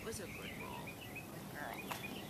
That was a good roll. Good girl.